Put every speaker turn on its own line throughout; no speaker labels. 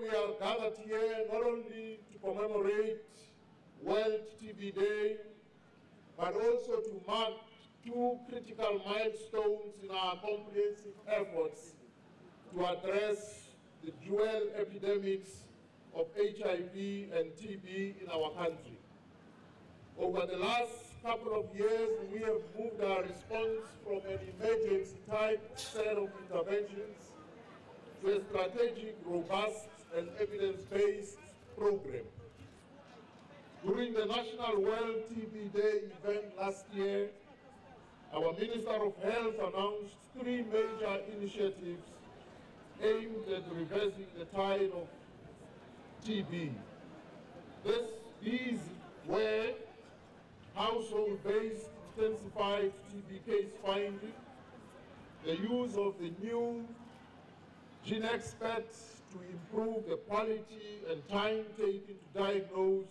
we are gathered here not only to commemorate World TB Day, but also to mark two critical milestones in our comprehensive efforts to address the dual epidemics of HIV and TB in our country. Over the last couple of years, we have moved our response from an emergency type set of interventions to a strategic, robust, and evidence-based program. During the National World TB Day event last year, our Minister of Health announced three major initiatives aimed at reversing the tide of TB. This, these were household-based intensified TB case finding, the use of the new GeneXpert to improve the quality and time taken to diagnose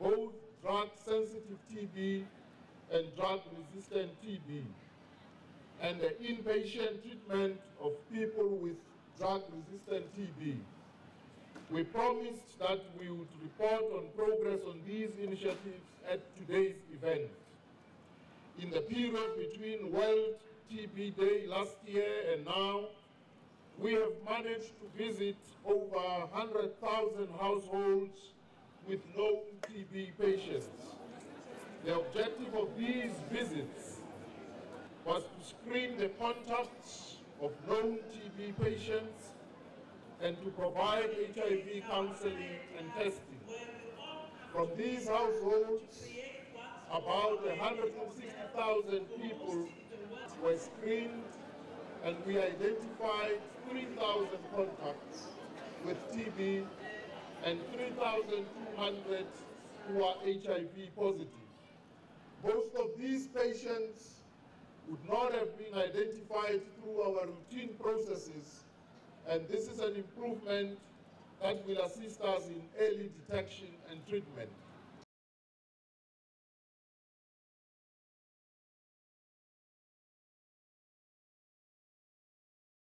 both drug-sensitive TB and drug-resistant TB, and the inpatient treatment of people with drug-resistant TB. We promised that we would report on progress on these initiatives at today's event. In the period between World TB Day last year and now, we have managed to visit over 100,000 households with known TB patients. The objective of these visits was to screen the contacts of known TB patients and to provide HIV counseling and testing. From these households, about 160,000 people were screened and we identified 3,000 contacts with TB and 3,200 who are HIV positive. Most of these patients would not have been identified through our routine processes, and this is an improvement that will assist us in early detection and treatment.